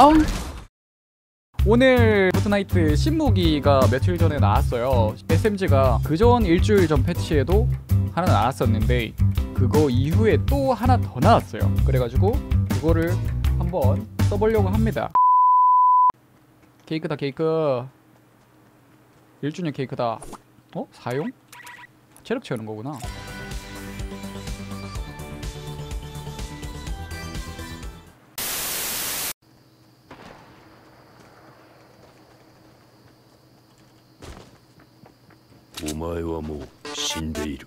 아우 오늘 포트나이트 신무기가 며칠 전에 나왔어요. SMG가 그전 일주일 전 패치에도 하나 나왔었는데 그거 이후에 또 하나 더 나왔어요. 그래가지고 그거를 한번 써보려고 합니다. 케이크다 케이크. 1주년 케이크다. 어? 사용? 체력 채우는 거구나 お前はもう死んでいる。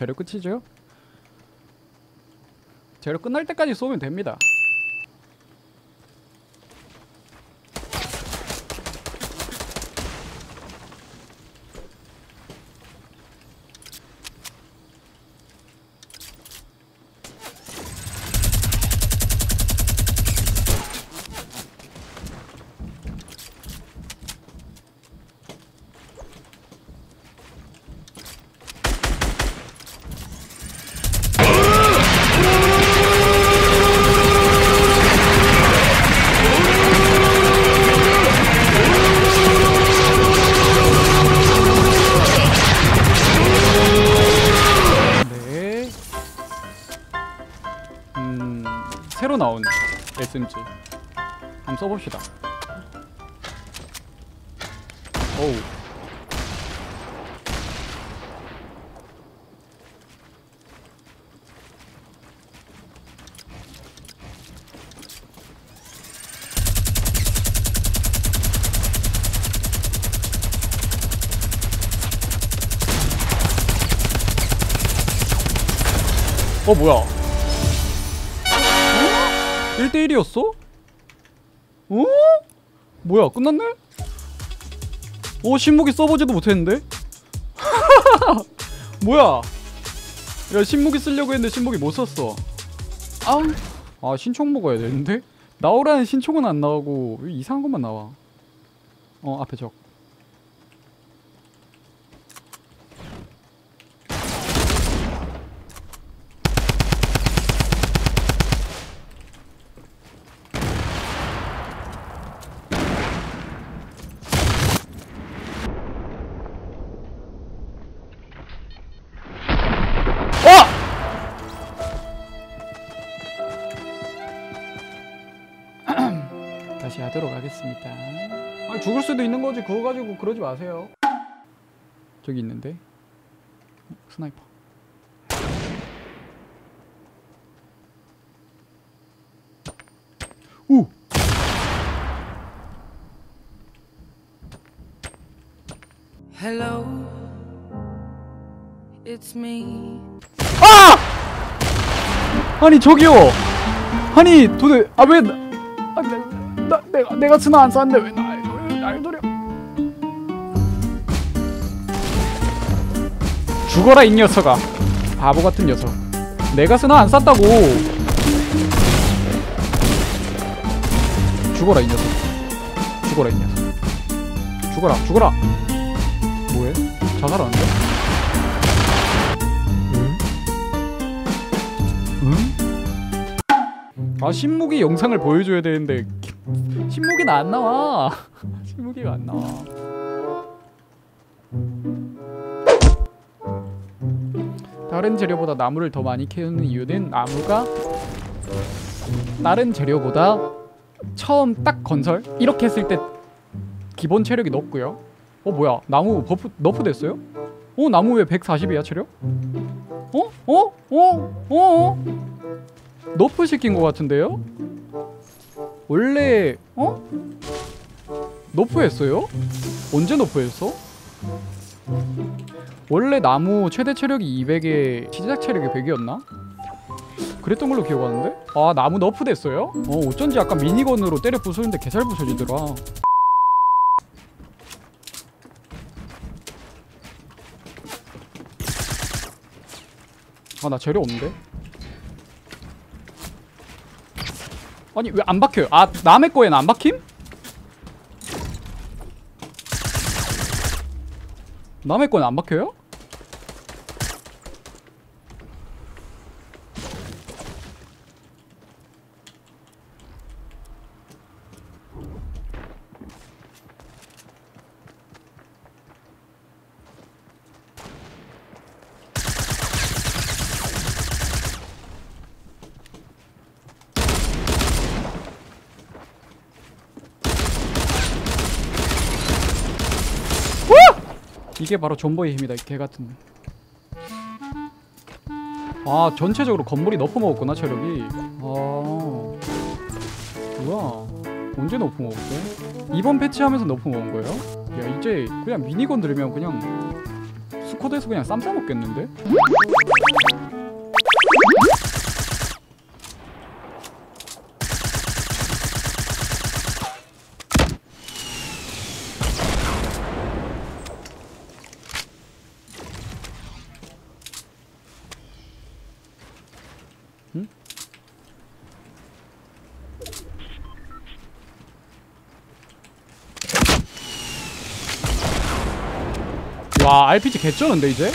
재료 끝이죠? 재료 끝날 때까지 쏘면 됩니다 새로 나온 SMG. 한번 써봅시다. 오우. 어 뭐야? 1대1이었어? 어? 뭐야 끝났네? 오 신무기 써보지도 못했는데? 뭐야? 야 신무기 쓰려고 했는데 신무기 못 썼어 아, 아 신총 먹어야 되는데? 나오라는 신총은 안 나오고 왜 이상한 것만 나와 어 앞에 적 다시 하도록 하겠습니다. 아 죽을 수도 있는 거지 그거 가지고 그러지 마세요. 저기 있는데 스나이퍼. 오. Hello, it's me. 아! 아니 저기요. 아니 도대 아왜 아, 내가 내가 스나 안 쐈는데 왜날 노려? 죽어라 이 녀석아. 바보 같은 녀석. 내가 스나 안 쐈다고. 죽어라 이 녀석. 죽어라 이 녀석. 죽어라 죽어라. 뭐해? 자살하는데? 아 신무기 영상을 보여줘야 되는데 신무기는 안 나와 신무기가 안 나와 다른 재료보다 나무를 더 많이 캐는 이유는 나무가 다른 재료보다 처음 딱 건설 이렇게 했을 때 기본 체력이 높고요 어 뭐야 나무 버프 너프 됐어요? 어 나무 왜 140이야 체력? 어? 어? 어? 어? 너프 시킨 것 같은데요? 원래 어? 너프했어요? 언제 너프했어? 원래 나무 최대 체력이 200에 시작 체력이 100이었나? 그랬던 걸로 기억하는데? 아 나무 너프 됐어요? 어 어쩐지 약간 미니건으로 때려 부수는데 개잘 부서지더라 아 나 재료 없는데? 아니 왜 안 박혀요? 아 남의 거에는 안 박힘? 남의 거는 안 박혀요? 이게 바로 존버의 힘이다 이 개같은 아 전체적으로 건물이 너프 먹었구나 체력이 아 뭐야 언제 너프 먹었대? 이번 패치하면서 너프 먹은 거예요? 야 이제 그냥 미니건 들으면 그냥 스쿼드에서 그냥 쌈 싸먹겠는데? 와 RPG 개쩌는데 이제?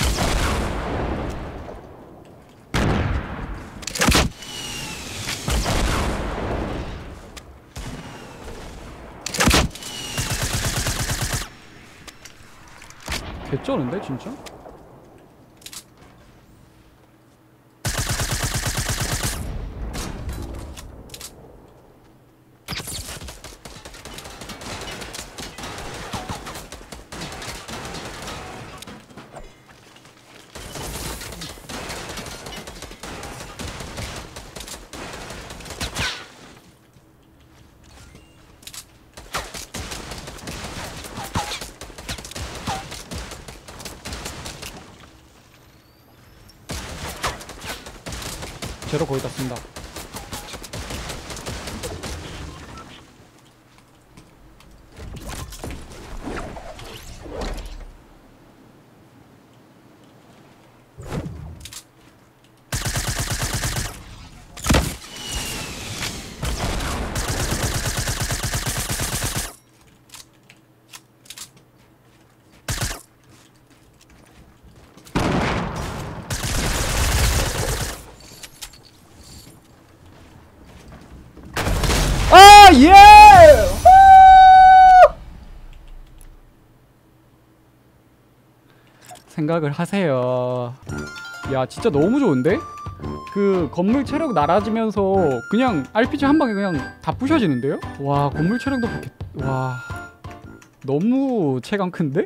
개쩌는데 진짜? 제로 거의 다 쓴다 생각을 하세요. 야 진짜 너무 좋은데? 그 건물 체력 날아지면서 그냥 RPG 한 방에 그냥 다 부셔지는데요? 와 건물 체력도 그렇게 와 너무 체감 큰데?